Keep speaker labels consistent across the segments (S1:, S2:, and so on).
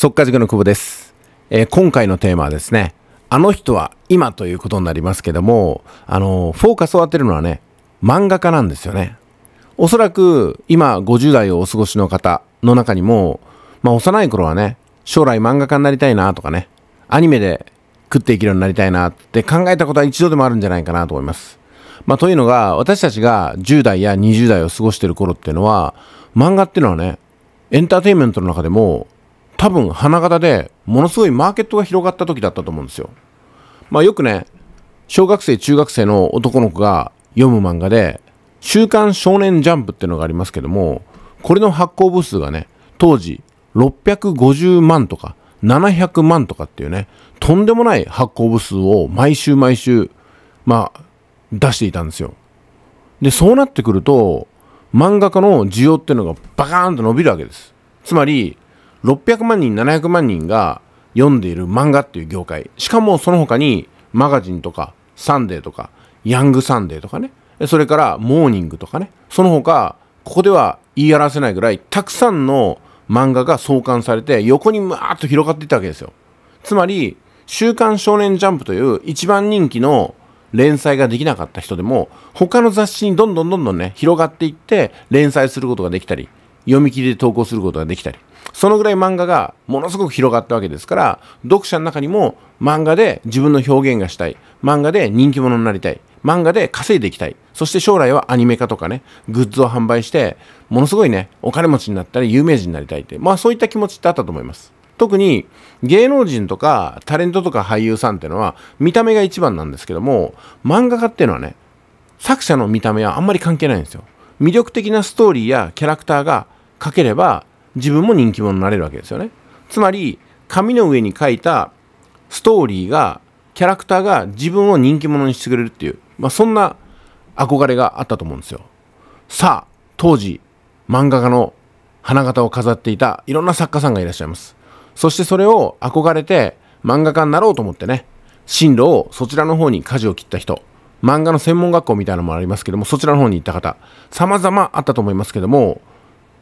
S1: 速稼塾の久保です、えー今回のテーマはですね、あの人は今ということになりますけども、あのフォーカスを当てるのはね、漫画家なんですよね。おそらく今50代をお過ごしの方の中にも、まあ幼い頃はね、将来漫画家になりたいなとかね、アニメで食っていけるようになりたいなって考えたことは一度でもあるんじゃないかなと思います。まあというのが、私たちが10代や20代を過ごしてる頃っていうのは、漫画っていうのはね、エンターテインメントの中でも多分花形でものすごいマーケットが広がった時だったと思うんですよ。まあよくね、小学生、中学生の男の子が読む漫画で、週刊少年ジャンプっていうのがありますけども、これの発行部数がね、当時650万とか700万とかっていうね、とんでもない発行部数を毎週毎週、まあ、出していたんですよ。で、そうなってくると、漫画家の需要っていうのがバカーンと伸びるわけです。つまり、600万人、700万人が読んでいる漫画っていう業界。しかもその他に、マガジンとか、サンデーとか、ヤングサンデーとかね。それから、モーニングとかね。その他、ここでは言い表せないぐらい、たくさんの漫画が創刊されて、横にむわーっと広がっていったわけですよ。つまり、週刊少年ジャンプという一番人気の連載ができなかった人でも他の雑誌にどんどんどんどんね広がっていって連載することができたり読み切りで投稿することができたりそのぐらい漫画がものすごく広がったわけですから読者の中にも漫画で自分の表現がしたい。漫画で人気者になりたい。漫画で稼いでいきたい。そして将来はアニメ化とかねグッズを販売してものすごいねお金持ちになったり有名人になりたいって。まあそういった気持ちってあったと思います。特に芸能人とかタレントとか俳優さんっていうのは見た目が一番なんですけども漫画家っていうのはね作者の見た目はあんまり関係ないんですよ。魅力的なストーリーやキャラクターが描ければ自分も人気者になれるわけですよね。つまり紙の上に書いたストーリーがキャラクターが自分を人気者にしてくれるっていう、まあ、そんな憧れがあったと思うんですよ。さあ当時漫画家の花形を飾っていたいろんな作家さんがいらっしゃいます。そしてそれを憧れて漫画家になろうと思ってね、進路をそちらの方に舵を切った人、漫画の専門学校みたいなのもありますけども、そちらの方に行った方、様々あったと思いますけども、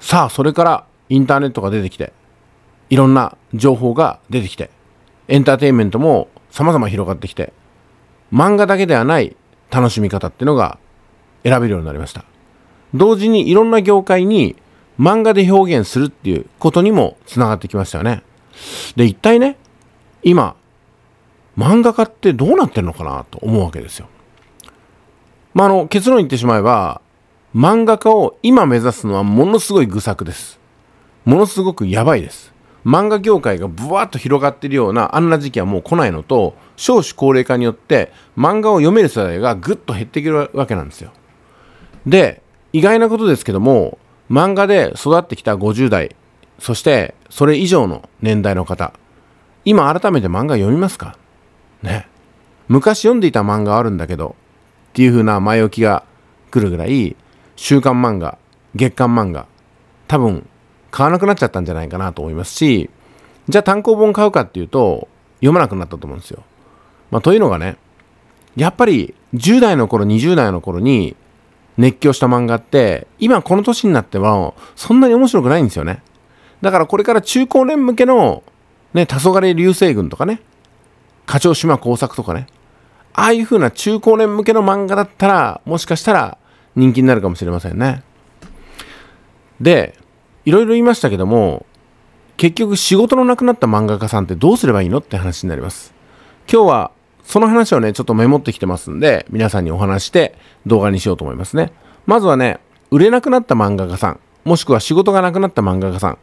S1: さあ、それからインターネットが出てきて、いろんな情報が出てきて、エンターテインメントも様々広がってきて、漫画だけではない楽しみ方っていうのが選べるようになりました。同時にいろんな業界に漫画で表現するっていうことにもつながってきましたよね。で、一体ね、今、漫画家ってどうなってるのかなと思うわけですよ。まあ、あの、結論言ってしまえば、漫画家を今目指すのはものすごい愚策です。ものすごくやばいです。漫画業界がブワーッと広がってるようなあんな時期はもう来ないのと、少子高齢化によって漫画を読める世代がぐっと減ってくるわけなんですよ。で、意外なことですけども、漫画で育ってきた50代、そしてそれ以上の年代の方、今改めて漫画読みますか？ね。昔読んでいた漫画あるんだけど、っていう風な前置きが来るぐらい、週刊漫画、月刊漫画、多分買わなくなっちゃったんじゃないかなと思いますし、じゃあ単行本買うかっていうと、読まなくなったと思うんですよ。まあ、というのがね、やっぱり10代の頃、20代の頃に熱狂した漫画って、今この年になっては、そんなに面白くないんですよね。だからこれから中高年向けの、ね、黄昏流星群とかね、課長島工作とかね、ああいう風な中高年向けの漫画だったら、もしかしたら人気になるかもしれませんね。で、いろいろ言いましたけども、結局仕事のなくなった漫画家さんってどうすればいいのって話になります。今日はその話をね、ちょっとメモってきてますんで、皆さんにお話して動画にしようと思いますね。まずはね、売れなくなった漫画家さん、もしくは仕事がなくなった漫画家さん、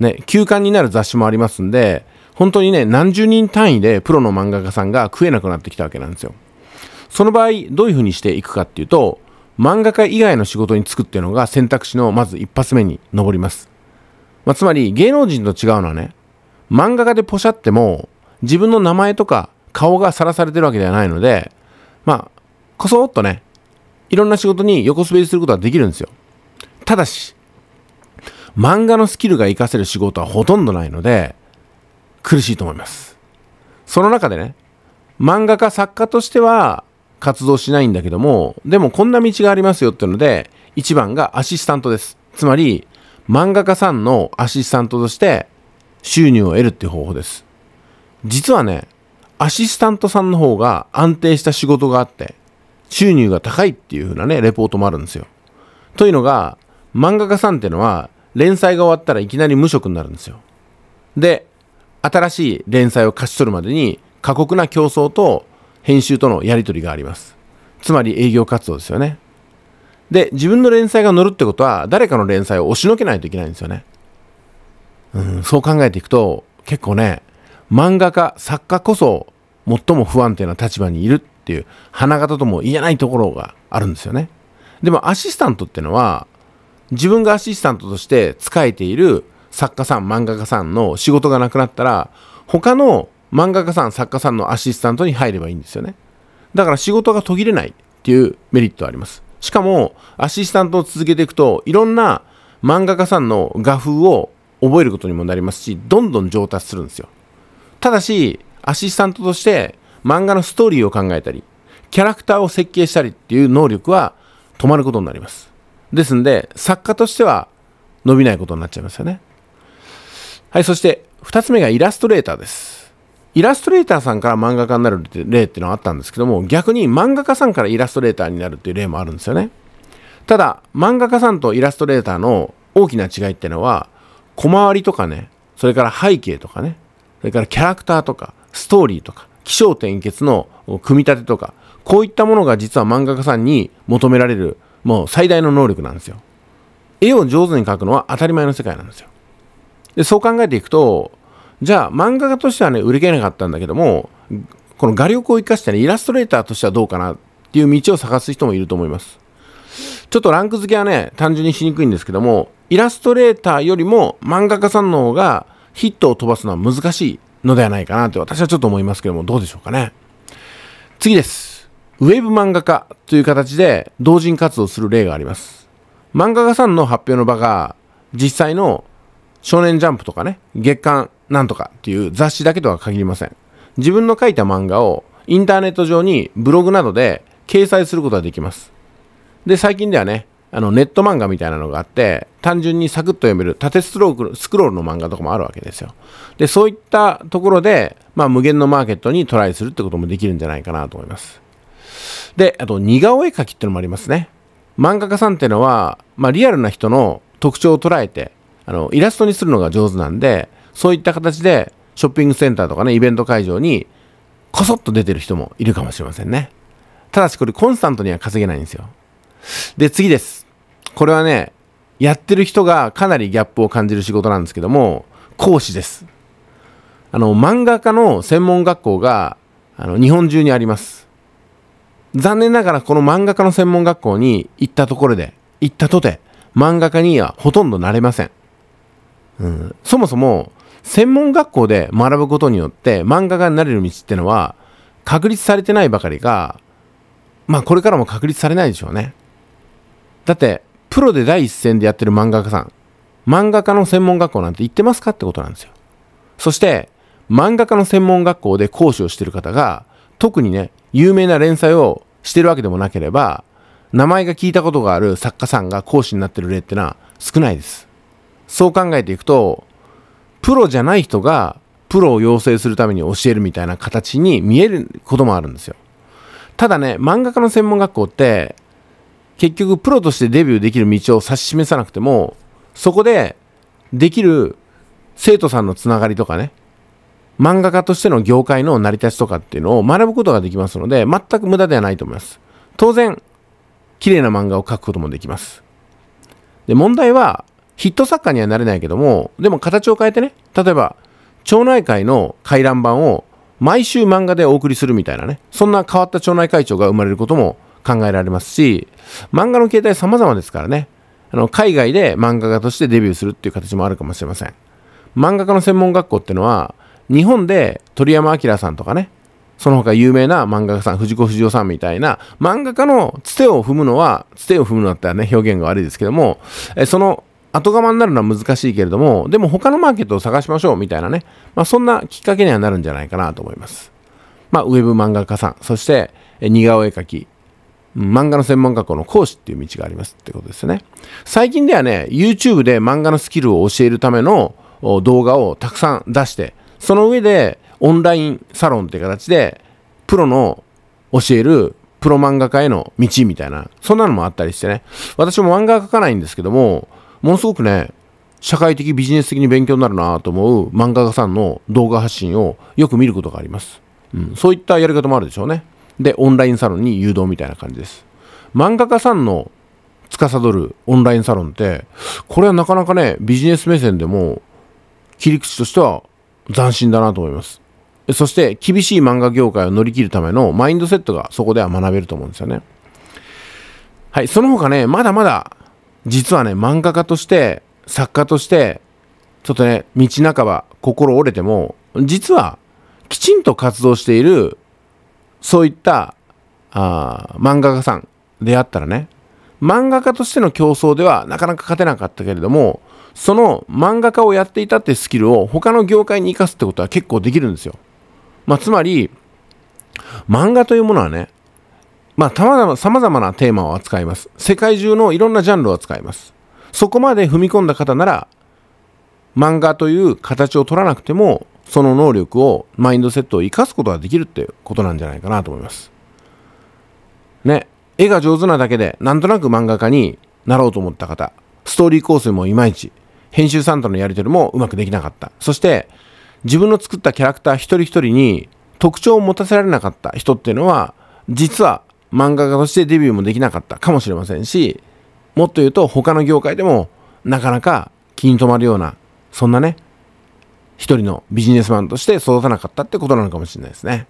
S1: ね、休刊になる雑誌もありますんで、本当にね、何十人単位でプロの漫画家さんが食えなくなってきたわけなんですよ。その場合、どういうふうにしていくかっていうと、漫画家以外の仕事に就くっていうのが選択肢のまず一発目に上ります。まあ、つまり芸能人と違うのはね、漫画家でポシャっても自分の名前とか顔がさらされてるわけではないので、まあ、こそっとね、いろんな仕事に横滑りすることはできるんですよ。ただし、漫画のスキルが活かせる仕事はほとんどないので、苦しいと思います。その中でね、漫画家作家としては活動しないんだけども、でもこんな道がありますよっていうので、一番がアシスタントです。つまり、漫画家さんのアシスタントとして収入を得るっていう方法です。実はね、アシスタントさんの方が安定した仕事があって、収入が高いっていう風なね、レポートもあるんですよ。というのが、漫画家さんっていうのは、連載が終わったらいきなり無職になるんですよ。で、新しい連載を勝ち取るまでに過酷な競争と編集とのやり取りがあります。つまり営業活動ですよね。で、自分の連載が乗るってことは、誰かの連載を押しのけないといけないんですよね。うん、そう考えていくと、結構ね、漫画家、作家こそ最も不安定な立場にいるっていう花形とも言えないところがあるんですよね。でもアシスタントってのは、自分がアシスタントとして仕えている作家さん、漫画家さんの仕事がなくなったら、他の漫画家さん、作家さんのアシスタントに入ればいいんですよね。だから仕事が途切れないっていうメリットはあります。しかも、アシスタントを続けていくと、いろんな漫画家さんの画風を覚えることにもなりますし、どんどん上達するんですよ。ただし、アシスタントとして漫画のストーリーを考えたり、キャラクターを設計したりっていう能力は止まることになります。ですんで、作家としては伸びないことになっちゃいますよね。はい、そして2つ目がイラストレーターです。イラストレーターさんから漫画家になる例っていうのはあったんですけども、逆に漫画家さんからイラストレーターになるっていう例もあるんですよね。ただ、漫画家さんとイラストレーターの大きな違いっていうのは、小回りとかね、それから背景とかね、それからキャラクターとか、ストーリーとか、起承転結の組み立てとか、こういったものが実は漫画家さんに求められる、もう最大の能力なんですよ。絵を上手に描くのは当たり前の世界なんですよ。でそう考えていくとじゃあ漫画家としてはね売り切れなかったんだけどもこの画力を生かしてねイラストレーターとしてはどうかなっていう道を探す人もいると思います。ちょっとランク付けはね単純にしにくいんですけどもイラストレーターよりも漫画家さんの方がヒットを飛ばすのは難しいのではないかなと私はちょっと思いますけどもどうでしょうかね。次です。ウェブ漫画家という形で同人活動する例があります。漫画家さんの発表の場が実際の少年ジャンプとかね、月刊なんとかっていう雑誌だけとは限りません。自分の書いた漫画をインターネット上にブログなどで掲載することができます。で、最近ではね、あのネット漫画みたいなのがあって、単純にサクッと読める縦スロークスクロールの漫画とかもあるわけですよ。で、そういったところで、まあ、無限のマーケットにトライするってこともできるんじゃないかなと思います。で、あと、似顔絵描きってのもありますね。漫画家さんっていうのは、まあ、リアルな人の特徴を捉えて、あの、イラストにするのが上手なんで、そういった形で、ショッピングセンターとかね、イベント会場に、こそっと出てる人もいるかもしれませんね。ただしこれコンスタントには稼げないんですよ。で、次です。これはね、やってる人がかなりギャップを感じる仕事なんですけども、講師です。あの、漫画家の専門学校が、あの、日本中にあります。残念ながらこの漫画家の専門学校に行ったところで、行ったとて、漫画家にはほとんどなれません。うん、そもそも専門学校で学ぶことによって漫画家になれる道ってのは確立されてないばかりがまあこれからも確立されないでしょうね。だってプロで第一線でやってる漫画家さん漫画家の専門学校なんて行ってますかってことなんですよ。そして漫画家の専門学校で講師をしてる方が特にね有名な連載をしてるわけでもなければ名前が聞いたことがある作家さんが講師になってる例ってのは少ないです。そう考えていくと、プロじゃない人がプロを養成するために教えるみたいな形に見えることもあるんですよ。ただね、漫画家の専門学校って、結局プロとしてデビューできる道を指し示さなくても、そこでできる生徒さんのつながりとかね、漫画家としての業界の成り立ちとかっていうのを学ぶことができますので、全く無駄ではないと思います。当然、綺麗な漫画を描くこともできます。で、問題は、ヒット作家にはなれないけども、でも形を変えてね、例えば、町内会の回覧板を毎週漫画でお送りするみたいなね、そんな変わった町内会長が生まれることも考えられますし、漫画の形態様々ですからね、あの海外で漫画家としてデビューするっていう形もあるかもしれません。漫画家の専門学校っていうのは、日本で鳥山明さんとかね、その他有名な漫画家さん、藤子不二雄さんみたいな漫画家のつてを踏むのは、つてを踏むのだったらね、表現が悪いですけども、えその後釜になるのは難しいけれども、でも他のマーケットを探しましょうみたいなね、まあ、そんなきっかけにはなるんじゃないかなと思います。まあ、ウェブ漫画家さん、そして似顔絵描き、漫画の専門学校の講師っていう道がありますってことですね。最近ではね、YouTube で漫画のスキルを教えるための動画をたくさん出して、その上でオンラインサロンっていう形で、プロの教えるプロ漫画家への道みたいな、そんなのもあったりしてね。私も漫画描かないんですけども、ものすごくね、社会的ビジネス的に勉強になるなと思う漫画家さんの動画発信をよく見ることがあります。うん、そういったやり方もあるでしょうね。で、オンラインサロンに誘導みたいな感じです。漫画家さんの司るオンラインサロンって、これはなかなかね、ビジネス目線でも切り口としては斬新だなと思います。そして厳しい漫画業界を乗り切るためのマインドセットがそこでは学べると思うんですよね。はい、その他ね、まだまだ実はね、漫画家として作家としてちょっとね道半ば心折れても実はきちんと活動しているそういったあ漫画家さんであったらね漫画家としての競争ではなかなか勝てなかったけれどもその漫画家をやっていたってスキルを他の業界に生かすってことは結構できるんですよ。まあ、つまり漫画というものはねまあ、たまざま、なテーマを扱います。世界中のいろんなジャンルを扱います。そこまで踏み込んだ方なら、漫画という形を取らなくても、その能力を、マインドセットを生かすことができるっていうことなんじゃないかなと思います。ね、絵が上手なだけで、なんとなく漫画家になろうと思った方、ストーリー構成もいまいち、編集さんとのやり取りもうまくできなかった。そして、自分の作ったキャラクター一人一人に特徴を持たせられなかった人っていうのは、実は漫画家としてデビューもできなかったかもしれませんし、もっと言うと他の業界でもなかなか気に留まるようなそんなね一人のビジネスマンとして育たなかったってことなのかもしれないですね。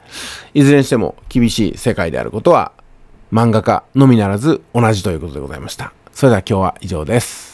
S1: いずれにしても厳しい世界であることは漫画家のみならず同じということでございました。それでは今日は以上です。